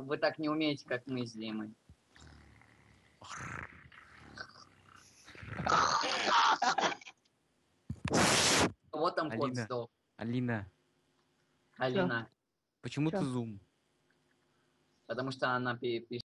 Вы так не умеете, как мы с Димой. Вот там кот Алина. сдох. Алина, Алина. почему Чё? ты зум? Потому что она пишет